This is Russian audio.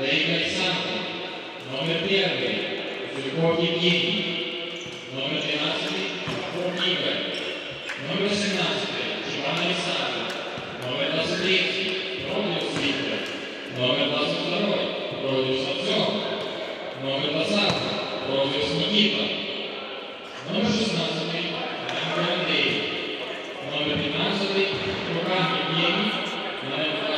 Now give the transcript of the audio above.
Лейк Александр. Номер первый Зюков Евгений. Номер 12 Попов Игорь. Номер 17 Иван Александр. Номер 23 Родиус Виктор. Номер 22 Родиус Артем. Номер 20 Родиус Никита. Номер 16 Ленко Андрей. Номер 15 Рукан Евгений. Номер